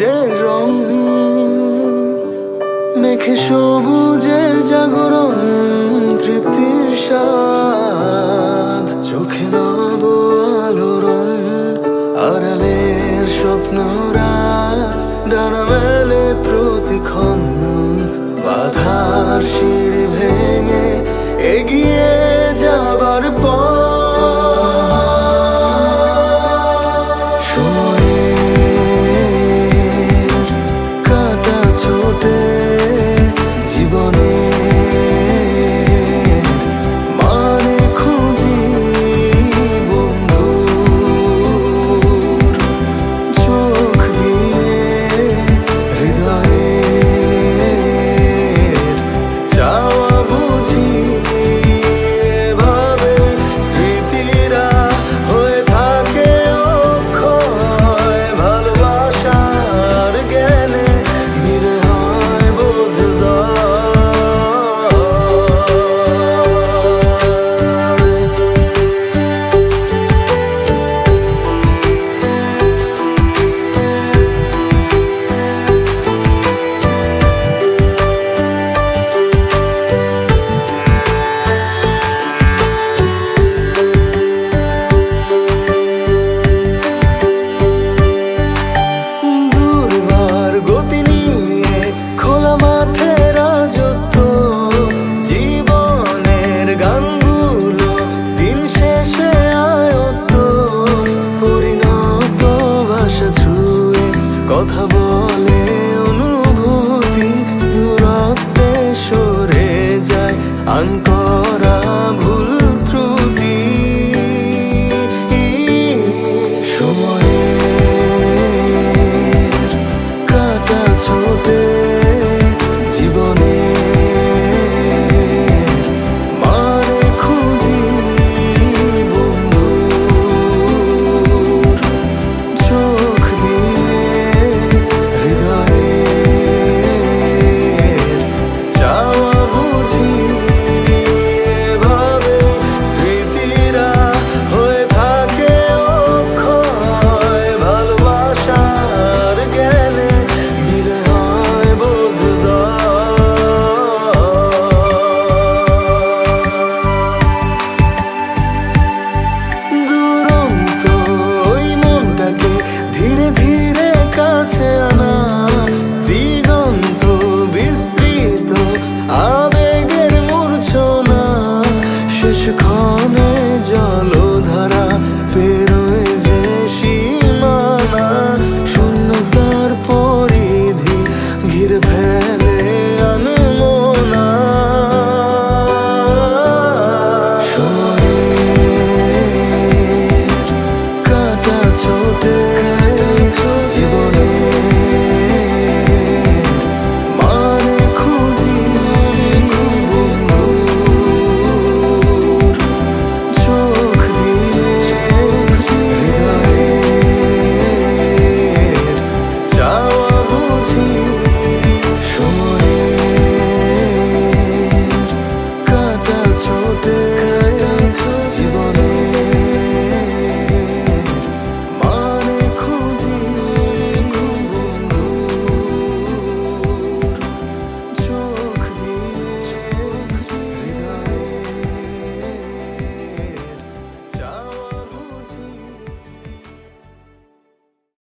সবুজের রং মেখে সবুজের জাগরণ, তৃপ্তির স্বাদ, চোখে নব রং আড়ালের স্বপ্নরা ডানা মেলে প্রতিক্ষণ, বাধার সিঁড়ি ভেঙে এগিয়ে